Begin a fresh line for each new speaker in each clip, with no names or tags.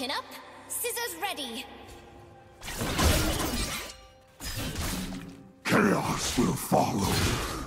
Chin up, scissors ready.
Chaos will follow.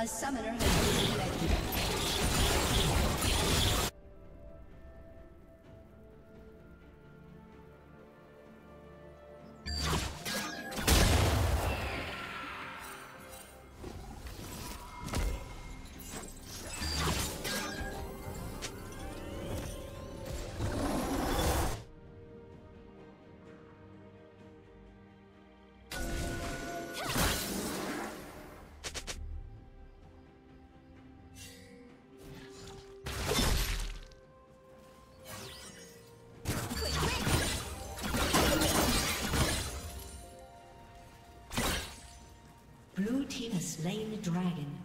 A summoner has
slain the dragon.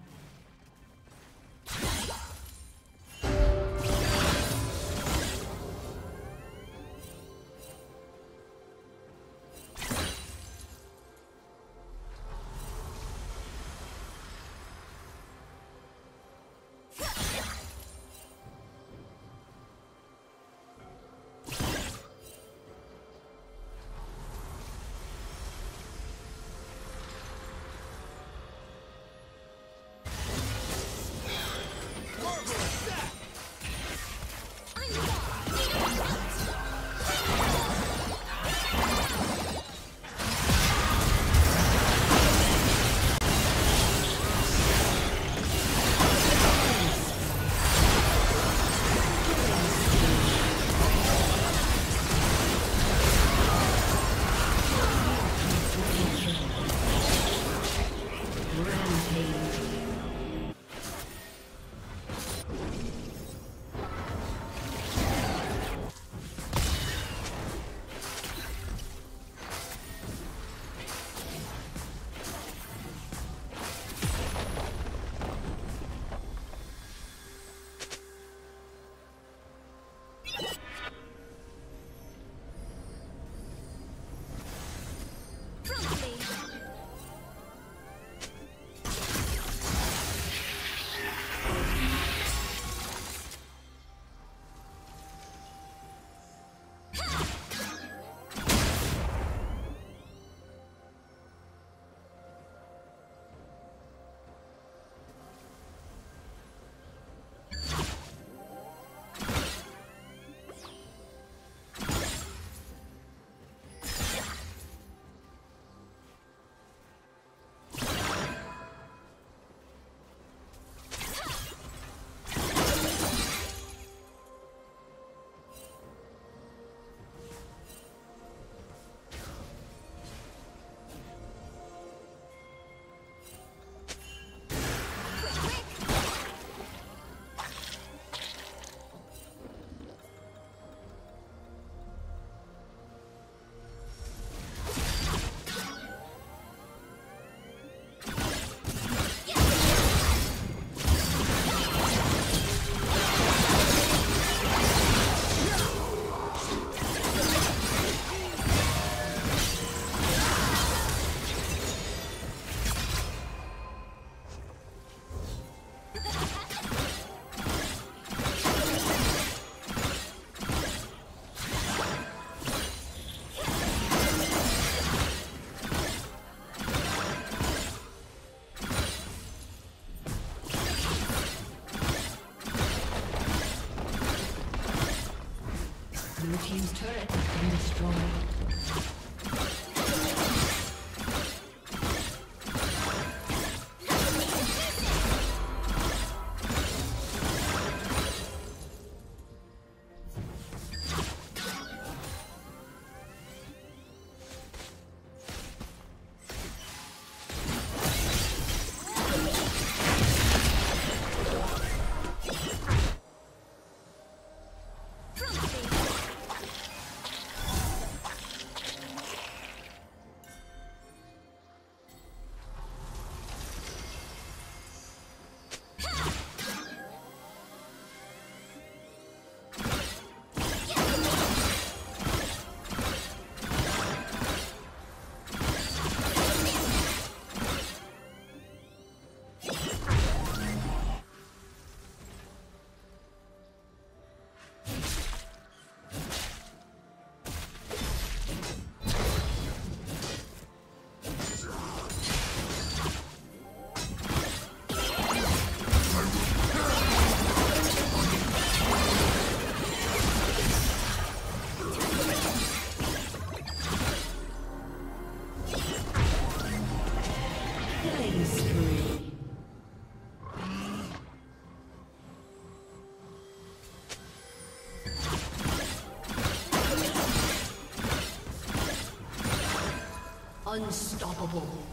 Unstoppable.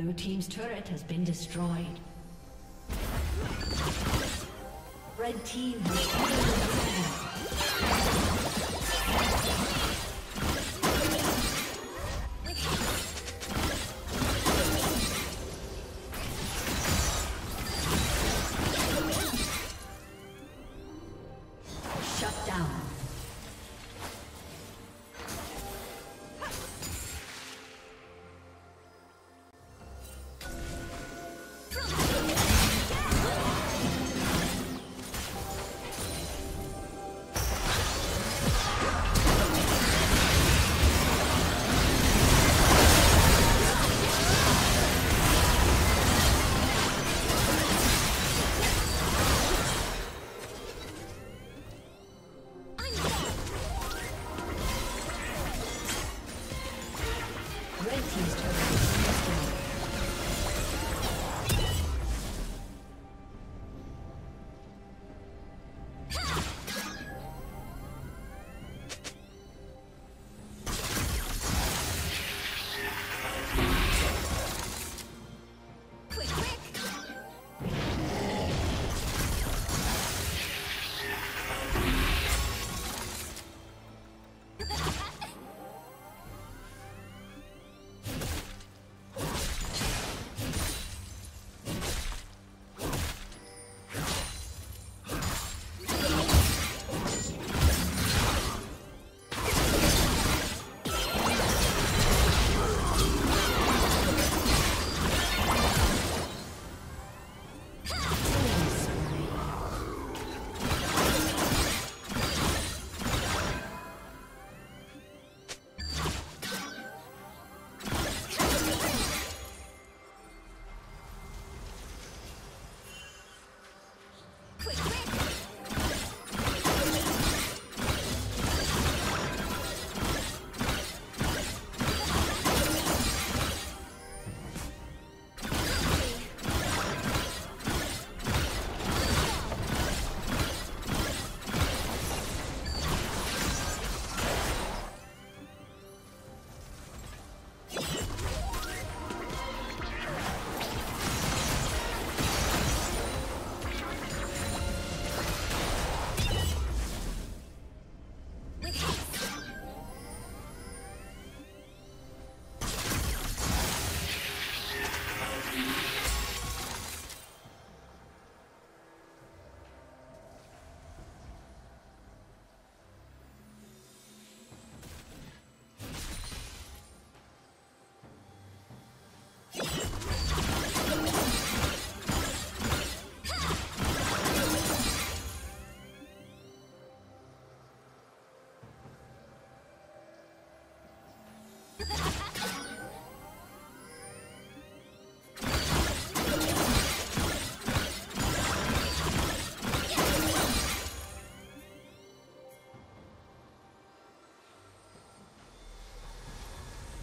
Blue Team's turret has been destroyed. Red Team has